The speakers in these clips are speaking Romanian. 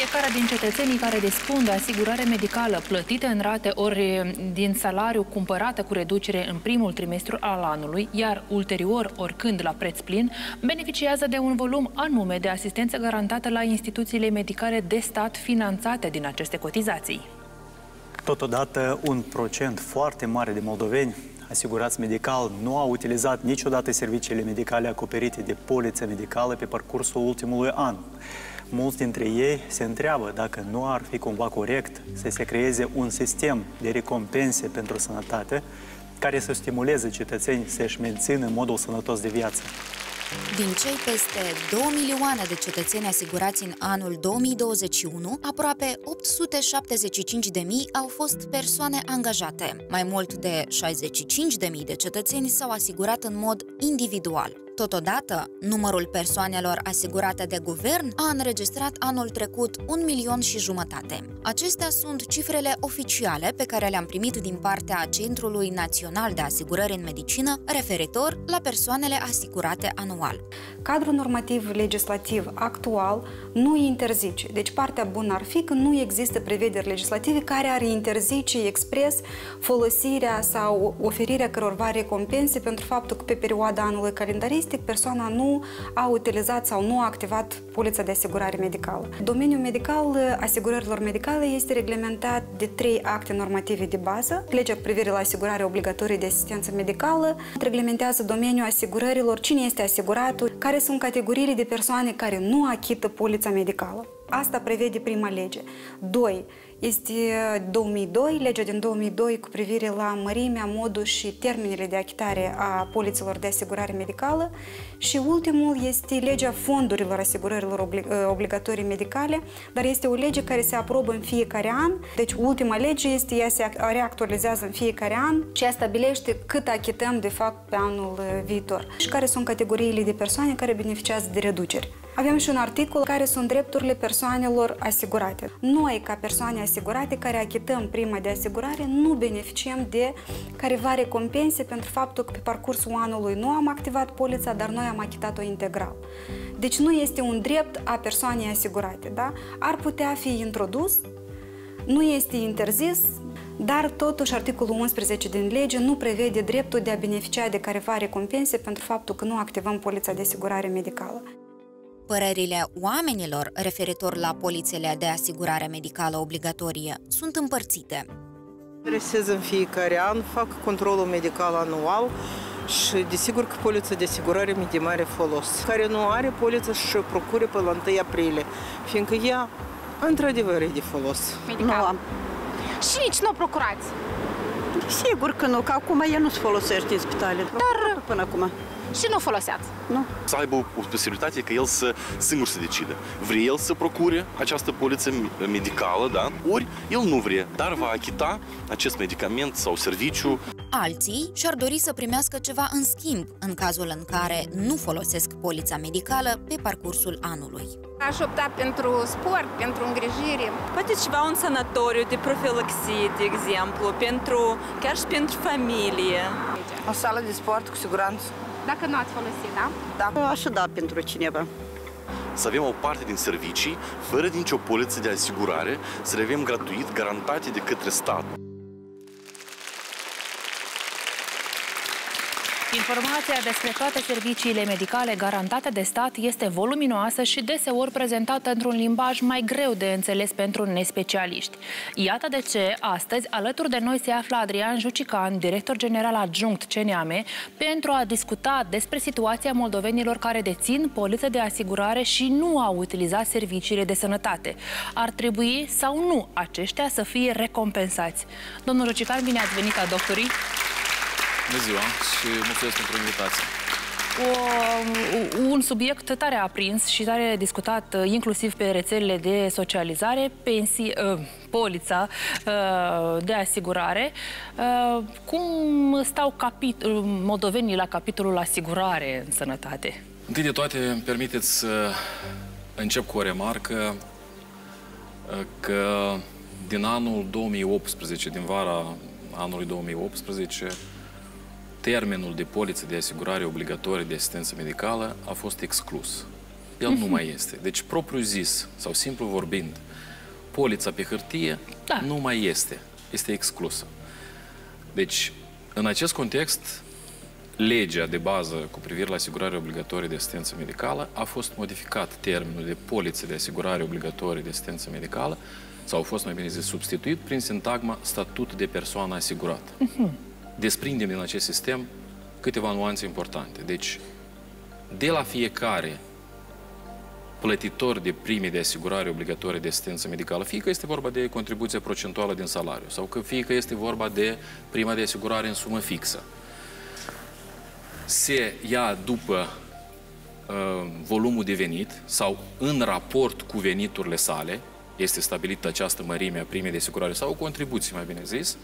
Fiecare din cetățenii care dispun de asigurare medicală plătită în rate ori din salariu cumpărată cu reducere în primul trimestru al anului, iar ulterior oricând la preț plin, beneficiază de un volum anume de asistență garantată la instituțiile medicale de stat finanțate din aceste cotizații. Totodată, un procent foarte mare de moldoveni asigurați medical nu au utilizat niciodată serviciile medicale acoperite de poliță medicală pe parcursul ultimului an. Mulți dintre ei se întreabă dacă nu ar fi cumva corect să se creeze un sistem de recompense pentru sănătate care să stimuleze cetățenii să-și mențină modul sănătos de viață. Din cei peste 2 milioane de cetățeni asigurați în anul 2021, aproape 875.000 au fost persoane angajate. Mai mult de 65.000 de cetățeni s-au asigurat în mod individual. Totodată, numărul persoanelor asigurate de guvern a înregistrat anul trecut un milion și jumătate. Acestea sunt cifrele oficiale pe care le-am primit din partea Centrului Național de Asigurări în Medicină referitor la persoanele asigurate anual. Cadrul normativ legislativ actual nu interzice. Deci partea bună ar fi că nu există prevederi legislative care ar interzice expres folosirea sau oferirea cărorva recompense pentru faptul că pe perioada anului calendarist statistic, persoana nu a utilizat sau nu a activat polița de asigurare medicală. Domeniul medical, asigurărilor medicale, este reglementat de trei acte normative de bază. Legea cu privire la asigurare obligatorie de asistență medicală reglementează domeniul asigurărilor, cine este asigurat, care sunt categoriile de persoane care nu achită polița medicală. Asta prevede prima lege. 2 este 2002, legea din 2002 cu privire la mărimea, modul și termenele de achitare a polițelor de asigurare medicală și ultimul este legea fondurilor asigurărilor obligatorii medicale, dar este o lege care se aprobă în fiecare an, deci ultima lege este, ea se reactualizează în fiecare an și ea stabilește cât achităm de fapt pe anul uh, viitor și care sunt categoriile de persoane care beneficiază de reduceri. Avem și un articol care sunt drepturile persoanelor asigurate. Noi, ca persoane asigurate care achităm prima de asigurare, nu beneficiem de careva recompense pentru faptul că pe parcursul anului nu am activat polița, dar noi am achitat-o integral. Deci nu este un drept a persoanei asigurate. Da? Ar putea fi introdus, nu este interzis, dar totuși articolul 11 din lege nu prevede dreptul de a beneficia de careva recompense pentru faptul că nu activăm polița de asigurare medicală. Părerile oamenilor referitor la polițele de asigurare medicală obligatorie sunt împărțite. Interesez în fiecare an, fac controlul medical anual și desigur că polița de asigurare mi de mare folos. Care nu are poliță și procure pe la 1 aprilie, fiindcă ea într-adevăr e de folos. Medical. Nu am. Și nici nu o procurați? Sigur că nu, că acum ea nu se folosește în spitale. Dar până acum și nu foloseați. Nu. Să aibă o posibilitate ca el să singur să decidă. Vrea el să procure această poliță medicală, da? Ori el nu vrea, dar va achita acest medicament sau serviciu. Alții și-ar dori să primească ceva în schimb în cazul în care nu folosesc polița medicală pe parcursul anului. Aș opta pentru sport, pentru îngrijire. Poate ceva un sanatoriu de profilaxie, de exemplu, pentru, chiar și pentru familie. O sală de sport, cu siguranță. Dacă nu ați folosit, da? Da, aș da pentru cineva. Să avem o parte din servicii, fără nicio poliță de asigurare, să le avem gratuit, garantate de către stat. Informația despre toate serviciile medicale garantate de stat este voluminoasă și deseori prezentată într-un limbaj mai greu de înțeles pentru nespecialiști. Iată de ce astăzi alături de noi se află Adrian Jucican, director general adjunct CNAME, pentru a discuta despre situația moldovenilor care dețin poliță de asigurare și nu au utilizat serviciile de sănătate. Ar trebui sau nu aceștia să fie recompensați? Domnul Jucican, bine ați venit ca doctorii! Bună ziua și mulțumesc pentru invitație. O, un subiect tare aprins și tare discutat uh, inclusiv pe rețelele de socializare, pensii, uh, polița uh, de asigurare. Uh, cum stau capit moldovenii la capitolul asigurare în sănătate? Întâi de toate, îmi permiteți să încep cu o remarcă uh, că din anul 2018, din vara anului 2018, termenul de poliță de asigurare obligatorie de asistență medicală a fost exclus. El nu mhm. mai este. Deci, propriu zis, sau simplu vorbind, polița pe hârtie da. nu mai este. Este exclusă. Deci, în acest context, legea de bază cu privire la asigurare obligatorie de asistență medicală a fost modificat termenul de poliță de asigurare obligatorie de asistență medicală sau a fost, mai bine zis, substituit prin sintagma statut de persoană asigurată. Uh-huh. Desprindem din acest sistem câteva nuanțe importante. Deci, de la fiecare plătitor de prime de asigurare obligatorie de asistență medicală, fie că este vorba de contribuția procentuală din salariu sau că fie că este vorba de prima de asigurare în sumă fixă, se ia după uh, volumul de venit sau în raport cu veniturile sale, este stabilită această mărime a primei de asigurare sau o contribuție, mai bine zis,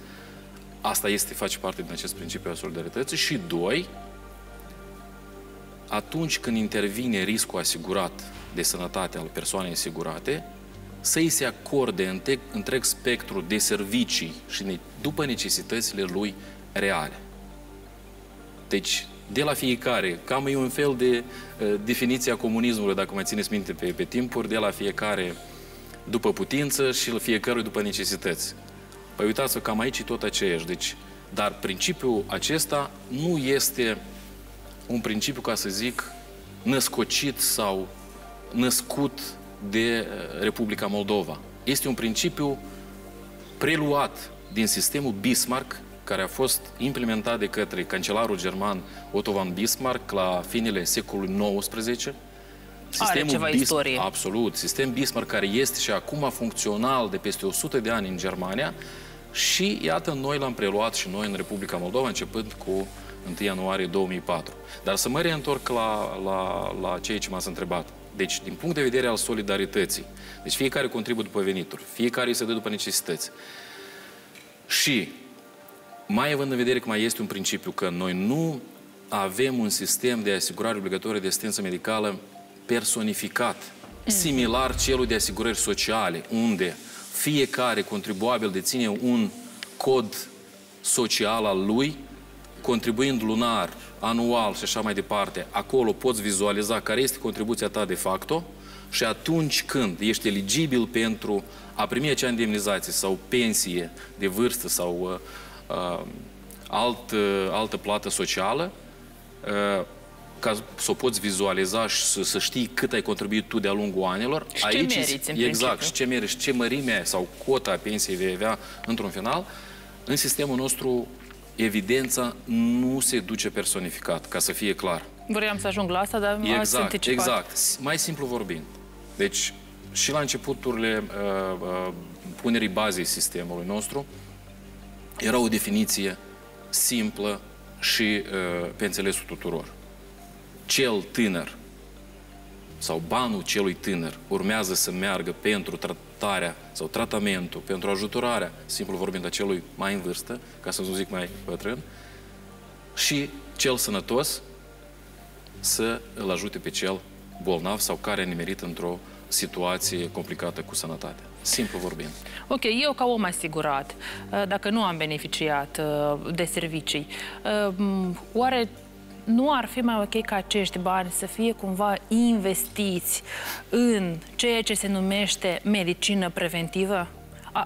asta este, face parte din acest principiu al solidarității și doi, atunci când intervine riscul asigurat de sănătate al persoanei asigurate, să-i se acorde întreg, întreg spectru de servicii și ne, după necesitățile lui reale. Deci, de la fiecare, cam e un fel de uh, definiție a comunismului, dacă mai țineți minte pe, pe timpuri, de la fiecare după putință și fiecare după necesități. Păi uitați-vă, cam aici e tot aceeași. Deci, dar principiul acesta nu este un principiu, ca să zic, născocit sau născut de uh, Republica Moldova. Este un principiu preluat din sistemul Bismarck, care a fost implementat de către cancelarul german Otto von Bismarck la finele secolului XIX. Sistemul Are ceva Bis istorie. Absolut. Sistem Bismarck care este și acum funcțional de peste 100 de ani în Germania și iată, noi l-am preluat și noi în Republica Moldova, începând cu 1 ianuarie 2004. Dar să mă reîntorc la, la, la ceea ce m-ați întrebat. Deci, din punct de vedere al solidarității, deci fiecare contribuie după venituri, fiecare se dă după necesități. Și mai având în vedere că mai este un principiu că noi nu avem un sistem de asigurare obligatorie de asistență medicală personificat, mm. similar celui de asigurări sociale, unde fiecare contribuabil deține un cod social al lui, contribuind lunar, anual și așa mai departe, acolo poți vizualiza care este contribuția ta de facto și atunci când ești eligibil pentru a primi acea indemnizație sau pensie de vârstă sau uh, alt, uh, altă plată socială, uh, ca să o poți vizualiza și să, să știi cât ai contribuit tu de-a lungul anilor. Și Aici, ce meriți, în Exact, principiu. și ce meriți, ce mărime sau cota a pensiei vei avea într-un final. În sistemul nostru evidența nu se duce personificat, ca să fie clar. Vreau să ajung la asta, dar exact, ați anticipat. Exact, mai simplu vorbind. Deci, și la începuturile uh, uh, punerii bazei sistemului nostru, era o definiție simplă și uh, pe înțelesul tuturor. Cel tânăr sau banul celui tânăr urmează să meargă pentru tratarea sau tratamentul, pentru ajutorarea, simplu vorbind, a celui mai în vârstă, ca să nu zic mai bătrân, și cel sănătos să îl ajute pe cel bolnav sau care a nimerit într-o situație complicată cu sănătatea. Simplu vorbind. Ok, eu ca om asigurat, dacă nu am beneficiat uh, de servicii, uh, oare nu ar fi mai ok ca acești bani să fie cumva investiți în ceea ce se numește medicină preventivă?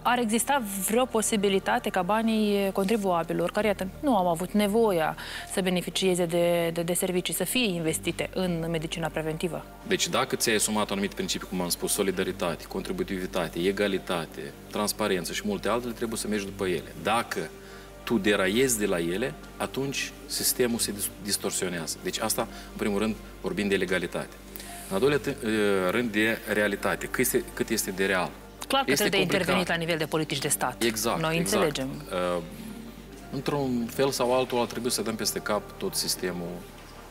Ar exista vreo posibilitate ca banii contribuabilor, care iată, nu au avut nevoia să beneficieze de, de, de servicii, să fie investite în medicina preventivă? Deci dacă ți-ai asumat anumit principii, cum am spus, solidaritate, contributivitate, egalitate, transparență și multe altele, trebuie să mergi după ele. Dacă tu deraiezi de la ele, atunci sistemul se distorsionează. Deci asta, în primul rând, vorbim de legalitate. În al doilea rând, de realitate. Cât este, cât este de real? Clar că este trebuie de intervenit la nivel de politici de stat. Exact. Noi exact. înțelegem. Uh, într-un fel sau altul, ar trebui să dăm peste cap tot sistemul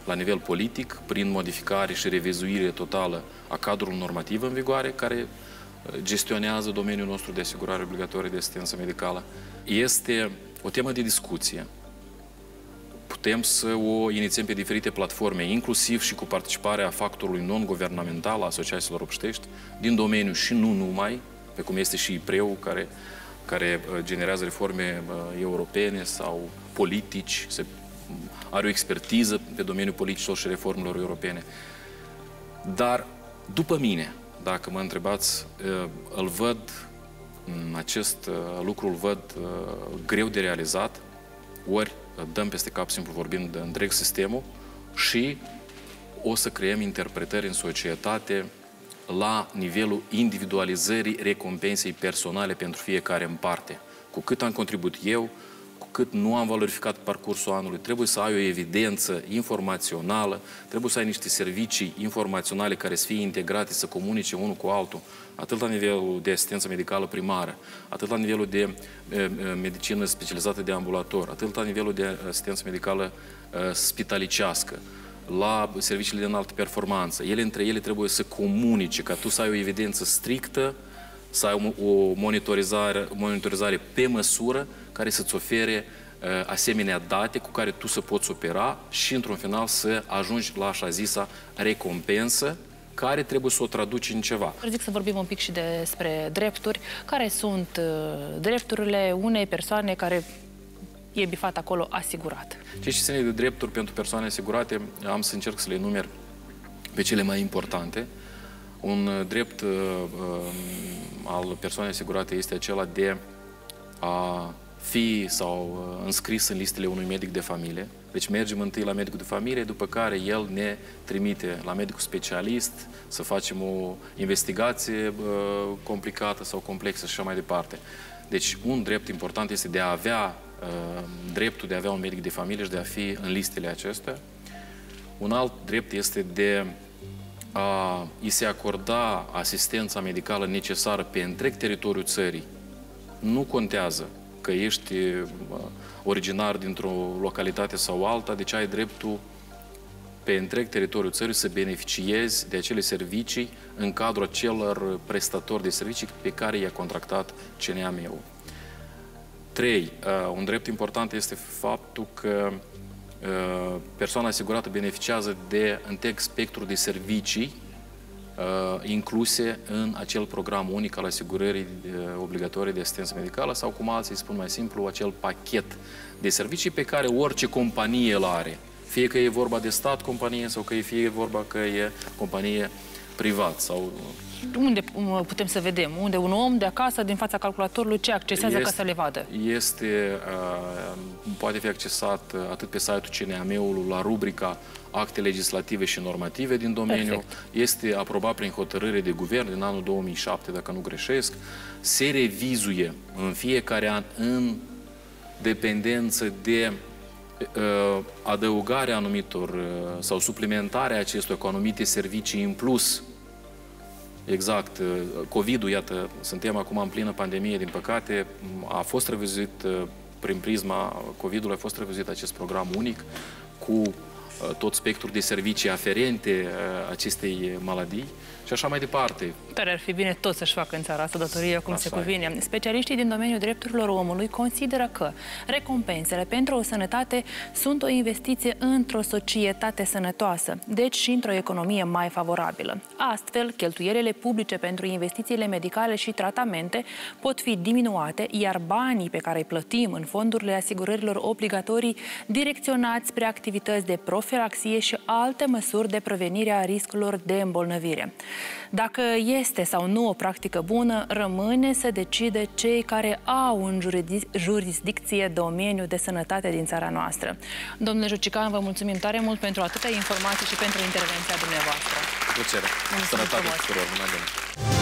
la nivel politic, prin modificare și revizuire totală a cadrului normativ în vigoare, care gestionează domeniul nostru de asigurare obligatorie de asistență medicală. Este o temă de discuție. Putem să o inițiem pe diferite platforme, inclusiv și cu participarea factorului non-guvernamental a asociațiilor obștești, din domeniu și nu numai, pe cum este și IPREU, care, care uh, generează reforme uh, europene sau politici, se, are o expertiză pe domeniul politicilor și reformelor europene. Dar, după mine, dacă mă întrebați, uh, îl văd acest uh, lucru îl văd uh, greu de realizat, ori dăm peste cap, simplu vorbind, de întreg sistemul și o să creăm interpretări în societate la nivelul individualizării recompensei personale pentru fiecare în parte. Cu cât am contribuit eu, cât nu am valorificat parcursul anului, trebuie să ai o evidență informațională, trebuie să ai niște servicii informaționale care să fie integrate, să comunice unul cu altul, atât la nivelul de asistență medicală primară, atât la nivelul de e, e, medicină specializată de ambulator, atât la nivelul de asistență medicală e, spitalicească, la serviciile de înaltă performanță. Ele între ele trebuie să comunice, ca tu să ai o evidență strictă, să ai o monitorizare, monitorizare pe măsură care să-ți ofere uh, asemenea date cu care tu să poți opera și, într-un final, să ajungi la așa zisa recompensă care trebuie să o traduci în ceva. Zic să vorbim un pic și despre drepturi. Care sunt uh, drepturile unei persoane care e bifat acolo asigurat? Ce și ține de drepturi pentru persoane asigurate, am să încerc să le numer pe cele mai importante. Un uh, drept uh, al persoanei asigurate este acela de a fi sau uh, înscris în listele unui medic de familie. Deci mergem întâi la medicul de familie, după care el ne trimite la medicul specialist să facem o investigație uh, complicată sau complexă și așa mai departe. Deci un drept important este de a avea uh, dreptul de a avea un medic de familie și de a fi în listele acestea. Un alt drept este de a îi se acorda asistența medicală necesară pe întreg teritoriul țării. Nu contează că ești originar dintr-o localitate sau alta, deci ai dreptul pe întreg teritoriul țării să beneficiezi de acele servicii în cadrul acelor prestatori de servicii pe care i-a contractat CNAM-ul. Trei, un drept important este faptul că persoana asigurată beneficiază de întreg spectru de servicii Uh, incluse în acel program unic al asigurării uh, obligatorii de asistență medicală sau, cum alții spun mai simplu, acel pachet de servicii pe care orice companie îl are. Fie că e vorba de stat companie sau că e fie vorba că e companie privat sau unde putem să vedem? Unde un om de acasă, din fața calculatorului, ce accesează este, ca să le vadă? Este, uh, poate fi accesat atât pe site-ul CNAM-ului, la rubrica acte legislative și normative din domeniu. Perfect. Este aprobat prin hotărâre de guvern din anul 2007, dacă nu greșesc. Se revizuie în fiecare an în dependență de uh, adăugarea anumitor uh, sau suplimentarea acestor cu anumite servicii în plus Exact. Uh, COVID-ul, iată, suntem acum în plină pandemie, din păcate, a fost revizuit uh, prin prisma COVID-ului, a fost revizuit acest program unic cu Uh, tot spectrul de servicii aferente uh, acestei maladii și așa mai departe. Tare ar fi bine tot să-și facă în țara asta datoria cum așa se cuvine. E. Specialiștii din domeniul drepturilor omului consideră că recompensele pentru o sănătate sunt o investiție într-o societate sănătoasă, deci și într-o economie mai favorabilă. Astfel, cheltuielile publice pentru investițiile medicale și tratamente pot fi diminuate, iar banii pe care îi plătim în fondurile asigurărilor obligatorii direcționați spre activități de profilaxie și alte măsuri de prevenire a riscurilor de îmbolnăvire. Dacă este sau nu o practică bună, rămâne să decide cei care au în jurisdicție domeniu de sănătate din țara noastră. Domnule Jucican, vă mulțumim tare mult pentru atâtea informații și pentru intervenția dumneavoastră. Plăcere. Sănătate tuturor.